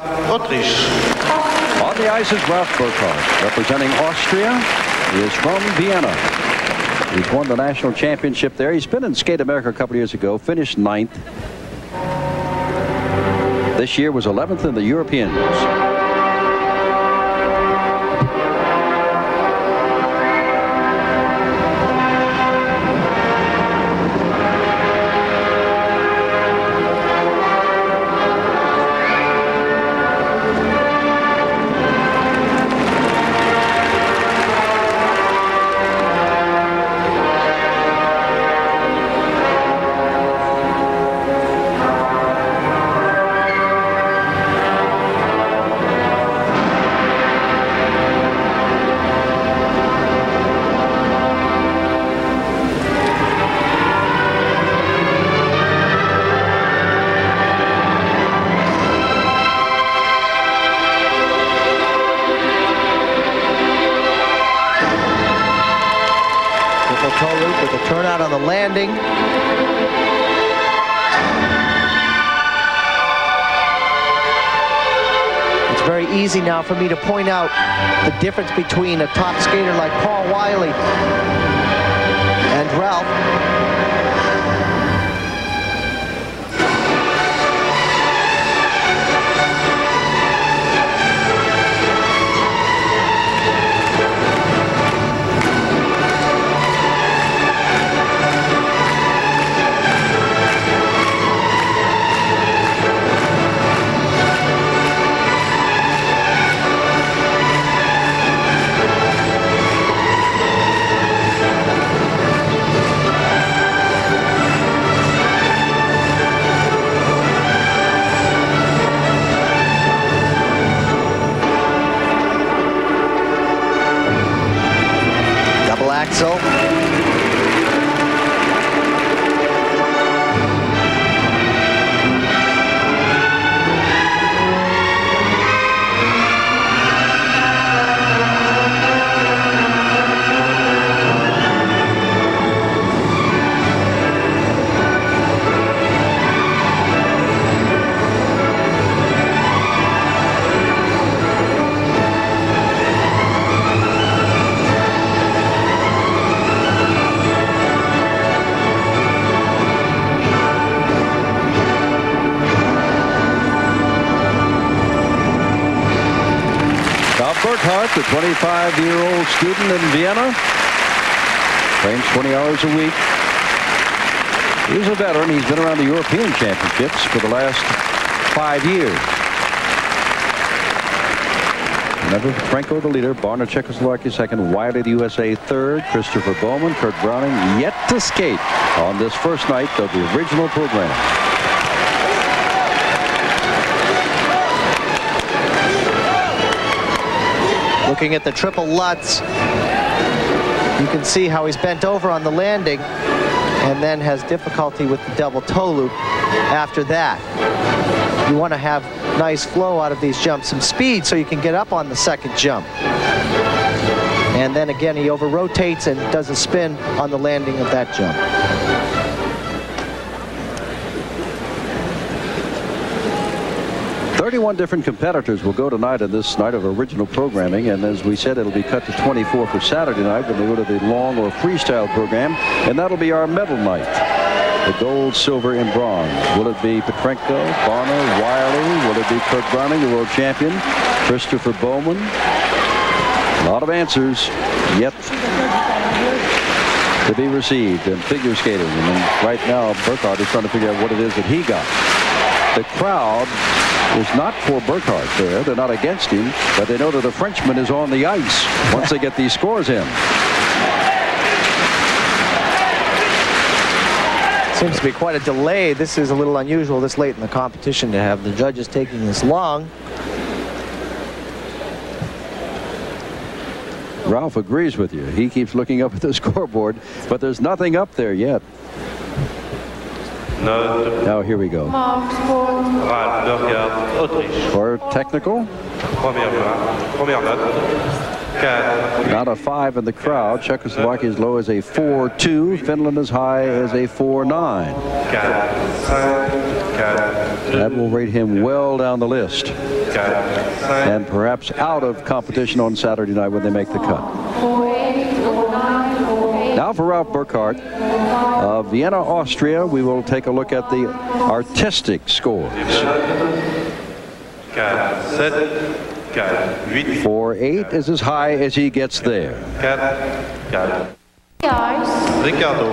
Autriche. On the ice is Ralph Burghart, representing Austria. He is from Vienna. He's won the national championship there. He's been in Skate America a couple years ago, finished ninth. This year was 11th in the Europeans. A turnout on the landing. It's very easy now for me to point out the difference between a top skater like Paul Wylie and Ralph. Double Burghart, the 25-year-old student in Vienna, trains 20 hours a week. He's a veteran. He's been around the European Championships for the last five years. Remember, Franco the leader, Barna Czechoslovakia second, Wylie the USA third, Christopher Bowman, Kurt Browning yet to skate on this first night of the original program. Looking at the triple Lutz, you can see how he's bent over on the landing and then has difficulty with the double toe loop after that. You want to have nice flow out of these jumps, some speed so you can get up on the second jump. And then again, he over rotates and does a spin on the landing of that jump. 31 different competitors will go tonight in this night of original programming. And as we said, it'll be cut to 24 for Saturday night when they go to the long or freestyle program. And that'll be our medal night. The gold, silver, and bronze. Will it be Petrenko, Barna, Wylie? Will it be Kurt Browning, the world champion? Christopher Bowman? A lot of answers yet to be received in figure skating. And right now, Burghart is trying to figure out what it is that he got. The crowd is not for Burghart there. They're not against him, but they know that the Frenchman is on the ice once they get these scores in. Seems to be quite a delay. This is a little unusual this late in the competition to have the judges taking this long. Ralph agrees with you. He keeps looking up at the scoreboard, but there's nothing up there yet. Note, Now here we go. Ralph Burghart, Autriche. For technical, Première, première note. Not a five in the crowd. Czechoslovakia as low as a 4-2. Finland as high as a 4-9. That will rate him well down the list. And perhaps out of competition on Saturday night when they make the cut. Now for Ralph Burghart of Vienna, Austria, we will take a look at the artistic scores. Four eight is as high as he gets there. 4, 4. Yours. Ricardo.